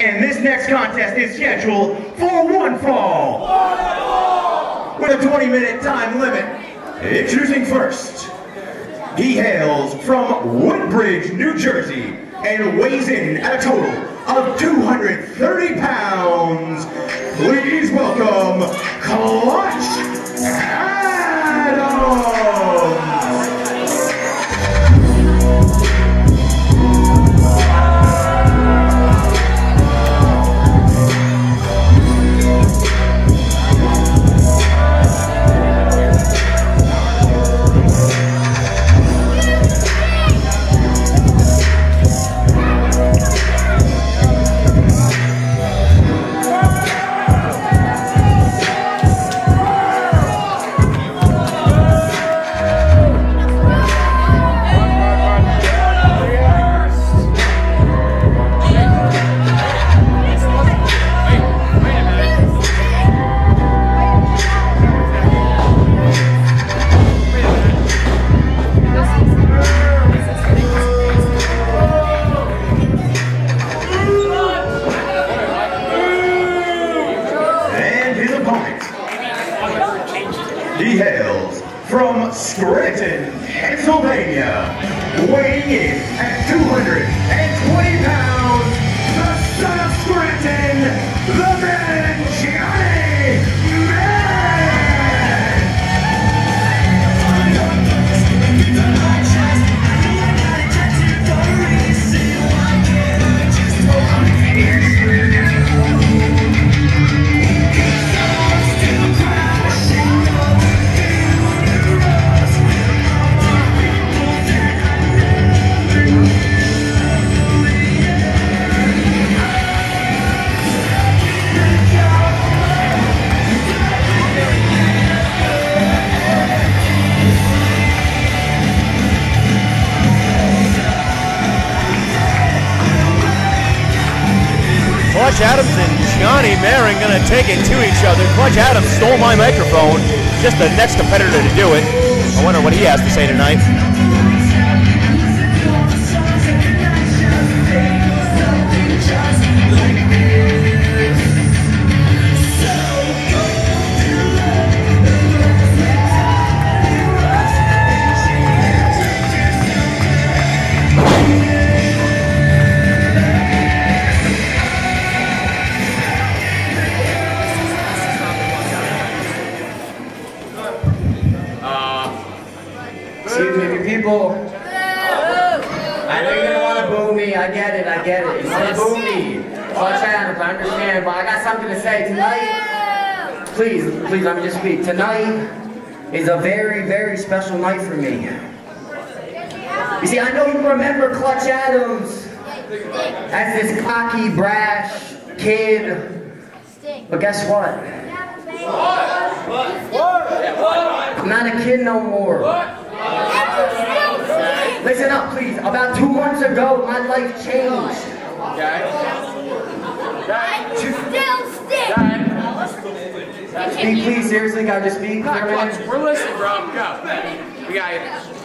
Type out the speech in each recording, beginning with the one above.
And this next contest is scheduled for one fall. With a 20 minute time limit. Eh, Introducing first. He hails from Woodbridge, New Jersey, and weighs in at a total of 230 pounds. Please welcome Clutch Pennsylvania, weighing in at 220 Clutch Adams and Johnny Moran gonna take it to each other. Clutch Adams stole my microphone. Just the next competitor to do it. I wonder what he has to say tonight. People. I know you're gonna wanna boo me. I get it. I get it. You wanna boo me. Clutch Adams, I understand, but I got something to say tonight. Please, please, let me just speak. Tonight is a very, very special night for me. You see, I know you remember Clutch Adams as this cocky, brash kid, but guess what? I'm not a kid no more. Listen up, please. About two months ago, my life changed. Speak, please. Seriously, can I just speak for a? We're listening, bro. Go. We got it.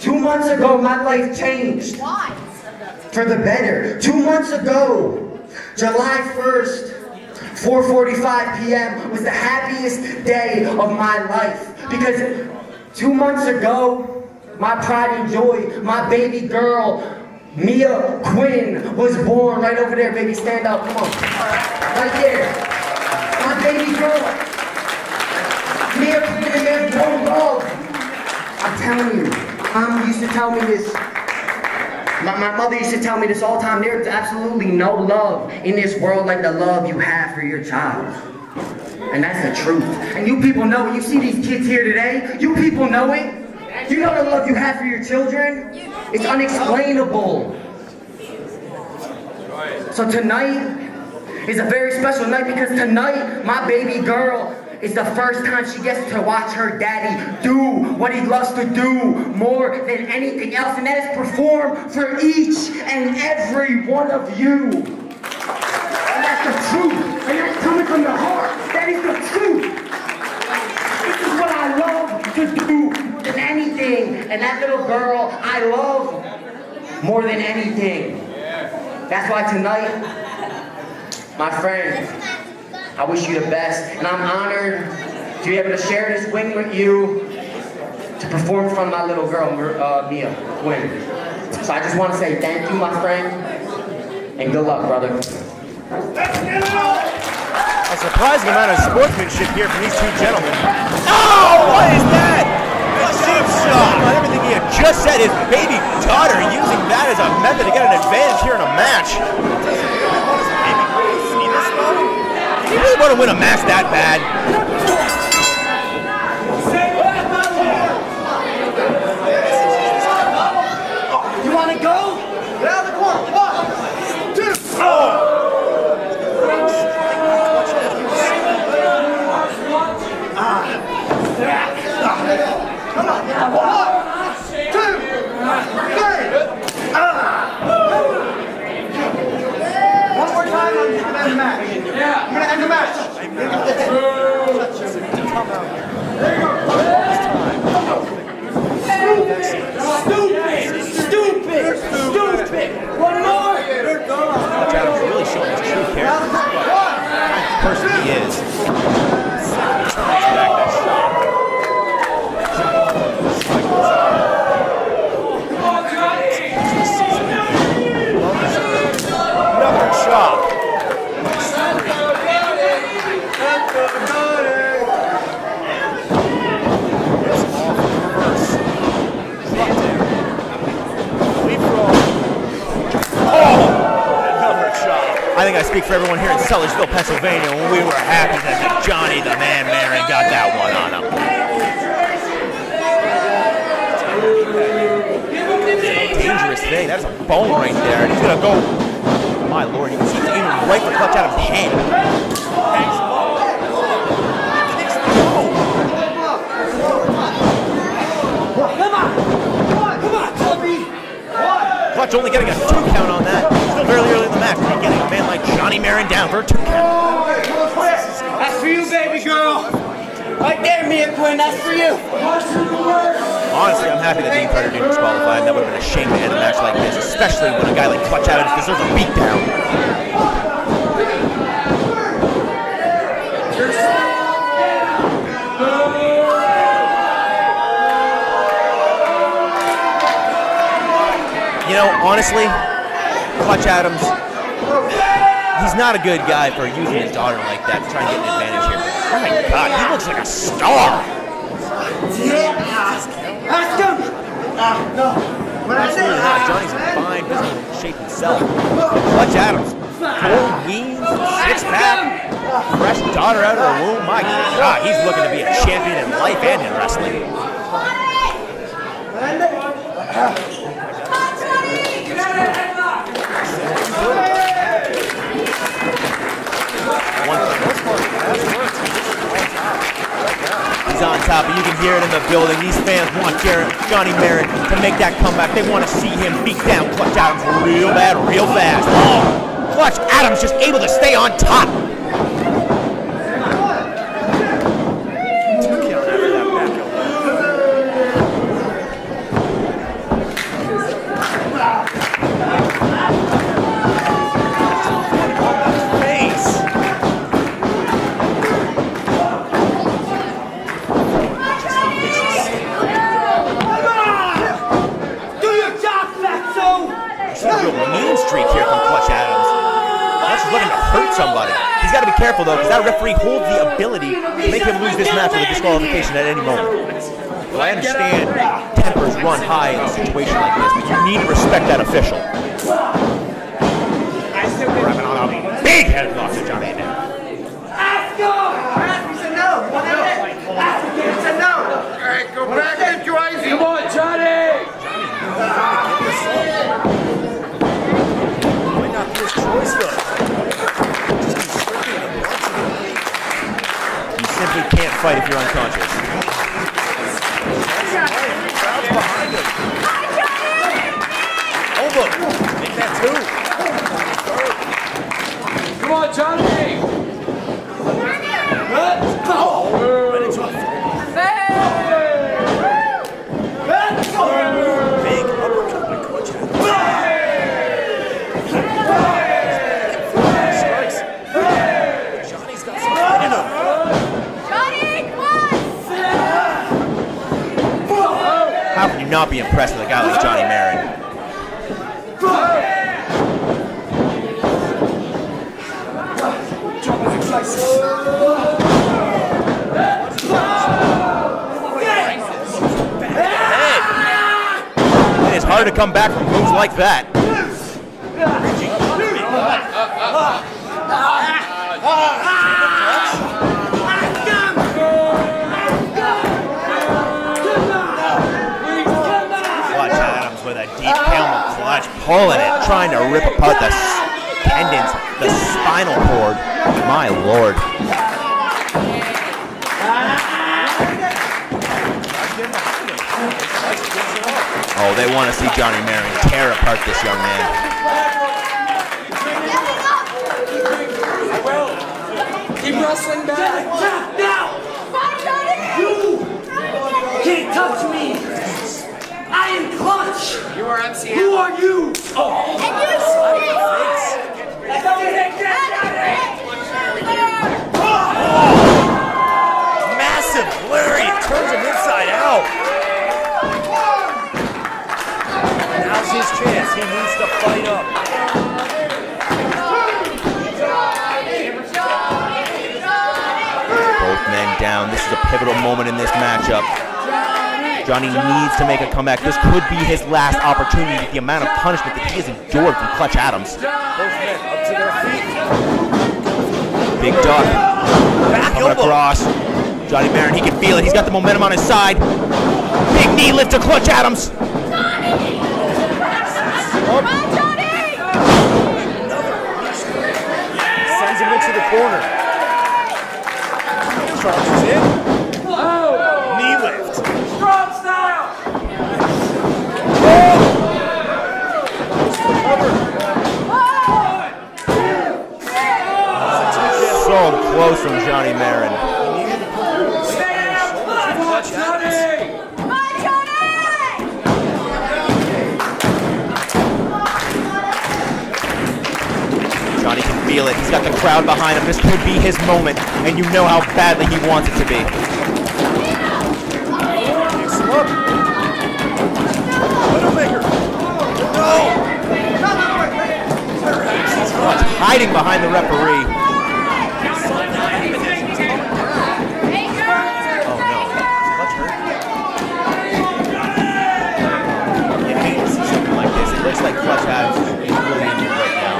Two months ago, my life changed. Why? For the better. Two months ago, July 1st, 4.45 p.m. was the happiest day of my life. Because two months ago, my pride and joy, my baby girl, Mia Quinn, was born right over there. Baby, stand up. Come on. Right there. My baby girl. Mia Quinn and no oh. love. I'm telling you, Mom used to tell me this. My, my mother used to tell me this all the time. There's absolutely no love in this world like the love you have for your child. And that's the truth. And you people know it. You see these kids here today? You people know it. You know the love you have for your children? It's unexplainable. So tonight is a very special night because tonight my baby girl is the first time she gets to watch her daddy do what he loves to do more than anything else, and that is perform for each and every one of you. And that's the truth, and that's coming from the heart. That is the truth. This is what I love to do more than anything, and that little girl I love more than anything. That's why tonight, my friend, I wish you the best, and I'm honored to be able to share this win with you, to perform in front of my little girl, uh, Mia, Quinn. So I just want to say thank you, my friend, and good luck, brother. A surprising amount of sportsmanship here from these two gentlemen. Oh, what is that? A cheap shot on everything he had just said. His baby daughter using that as a method to get an advantage here in a match. You really want to win a match that bad? You want to go? Get out of the corner. One, two. One more time, I'm gonna end the match. Yeah. I'm gonna end the match. Stupid! Stupid! One more! Clutch Adams really showing his true character. The person he is. Back that shot. Another chop. Another chop. I think I speak for everyone here in Sellersville, Pennsylvania, when we were happy that Johnny the Man Moran got that one on him. Dangerous thing. That's a bone right there. And he's gonna go. My lord, he keeps aiming right the clutch out of his hand. Clutch only getting a two Johnny Moran down for a two count. That's for you, baby girl. Right there, Mia Quinn. That's for you. Honestly, I'm happy that Dean Carter didn't disqualify. That would have been a shame to end a match like this, especially when a guy like Clutch Adams deserves a beatdown. You know, honestly, Clutch Adams, he's not a good guy for using his daughter like that to try and get an advantage here. Oh my god, he looks like a star! Ask him. Absolutely not. Johnny's in fine physical shape himself. Clutch Adams, gold wings, six pack, fresh daughter out of the womb. My God, he's looking to be a champion in life and in wrestling. He's on top, and you can hear it in the building. These fans want Jared, Johnny Moran to make that comeback. They want to see him beat down Clutch Adams real bad, real fast. Oh, Clutch Adams just able to stay on top. Two count after that back elbow. Face. Do your job, Fatso. See a real mean streak here from Clutch Adams. Clutch is looking to hurt somebody. He's got to be careful though, because that referee holds the ability to make him lose this match with a disqualification at any moment. Well, I understand tempers run high in a situation like this, but you need to respect that official. Grabbing on a big head knock to Johnny now. Ask him. Ask him. He said no. What is it? Ask him. He said fight if you're unconscious. Crowd's behind him. Elbow. Make that two. Come on, Johnny! Right into a big uppercut by Clutch Adams. not be impressed with a guy like Johnny Moran. It is hard to come back from moves like that. Pulling it, trying to rip apart the tendons, the spinal cord. My lord. Oh, they want to see Johnny Moran tear apart this young man. Keep wrestling back. Now! You can't touch me! I am Clutch! You are MCM. Who are you? Oh. Oh. Massive flurry, turns him inside out. Now's his chance. He needs to fight up. Both men down. This is a pivotal moment in this matchup. Johnny needs to make a comeback. This could be his last opportunity with the amount of punishment that he has endured from Clutch Adams. Both men up to. Big duck. Coming across. Johnny Moran, he can feel it. He's got the momentum on his side. Big knee lift to Clutch Adams. Sends him into the corner. Charges in. Knee lift. Strong style. From Johnny Moran. Johnny! Can feel it. He's got the crowd behind him. This could be his moment, and you know how badly he wants it to be. Hiding behind the referee. Oh no. Is Clutch hurt? You hate to see something like this. It looks like Clutch has is really injured right now.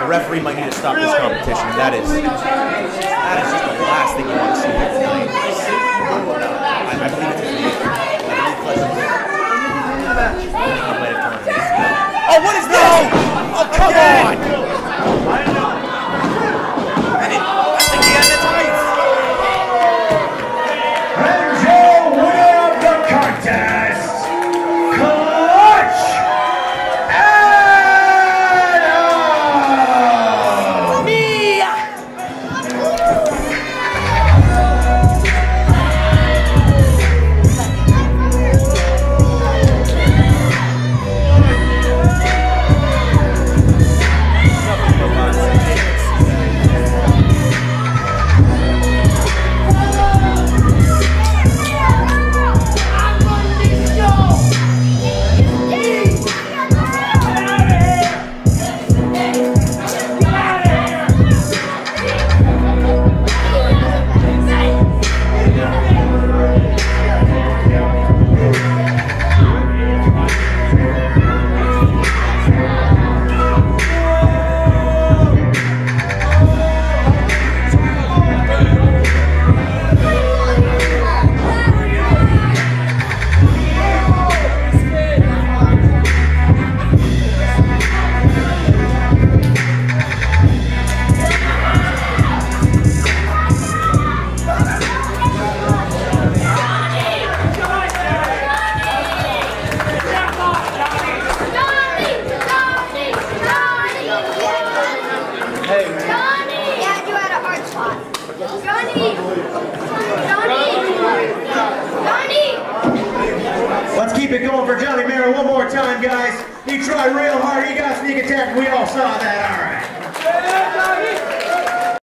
The referee might need to stop this competition. That is that is just the last thing you want to see here tonight.